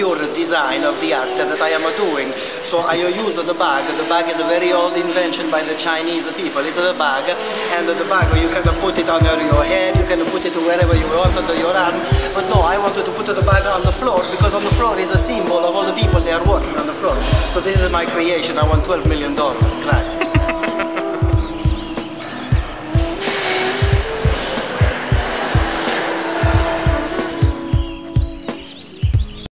pure design of the art that I am doing. So I use the bag. The bag is a very old invention by the Chinese people. It's a bag, and the bag you can put it on your head, you can put it wherever you want under your arm. But no, I wanted to put the bag on the floor because on the floor is a symbol of all the people they are working on the floor. So this is my creation. I want 12 million dollars. Grazie.